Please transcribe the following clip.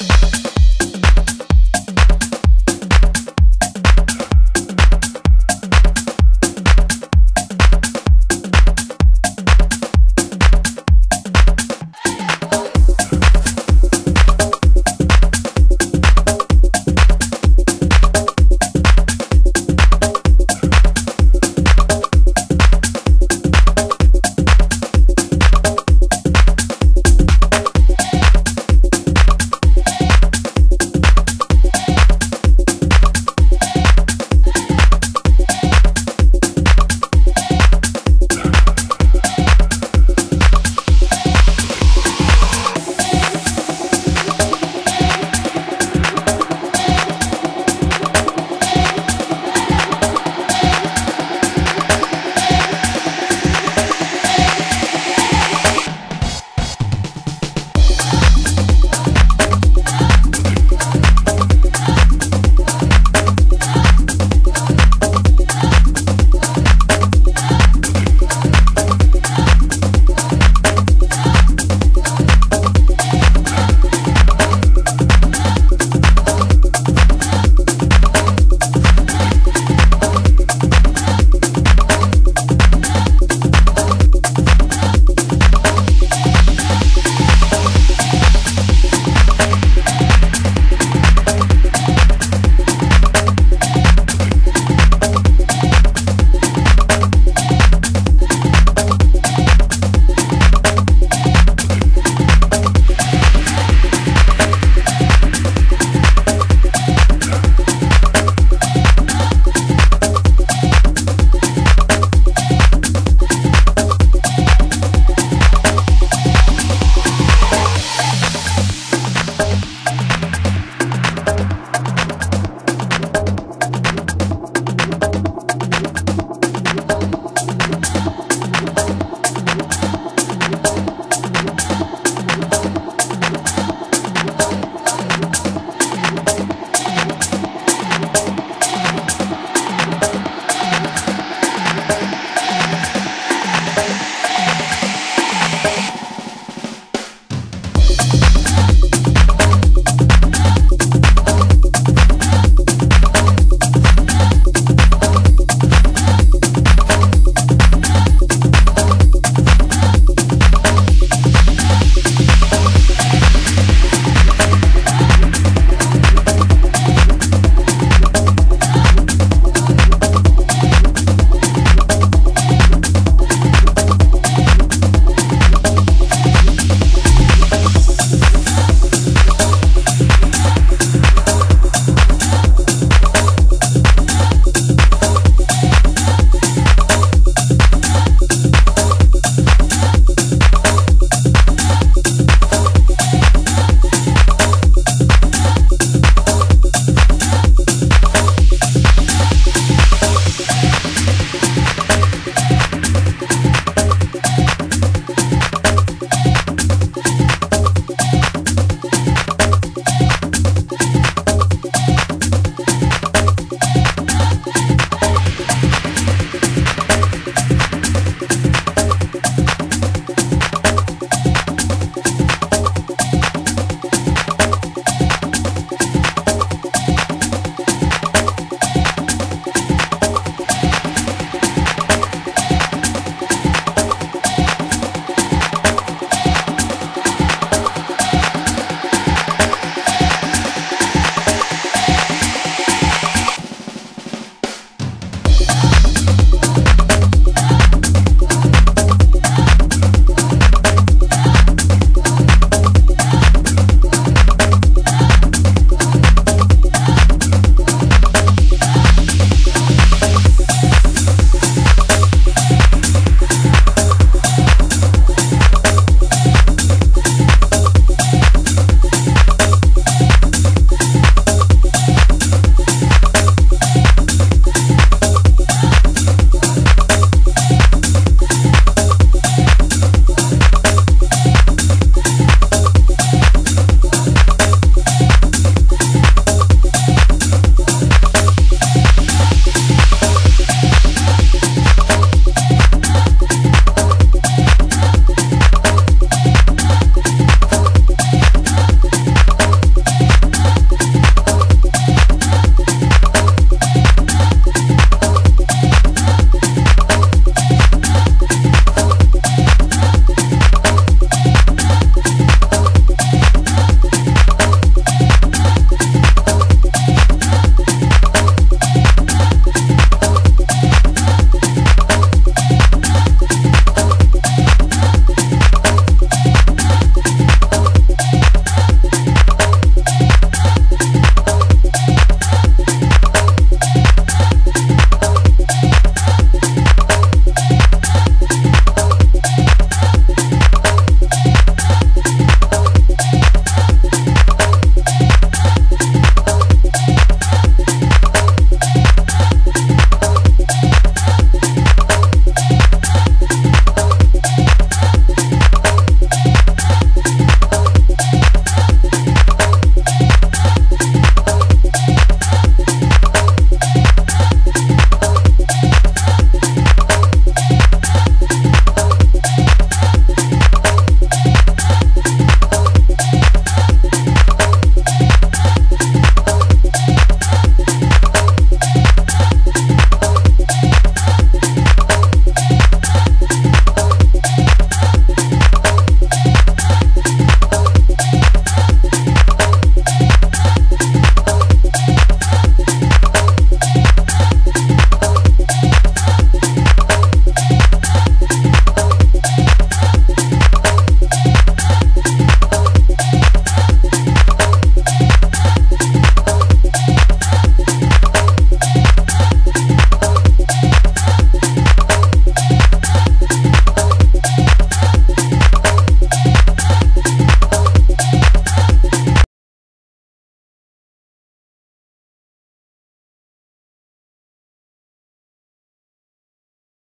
Yeah.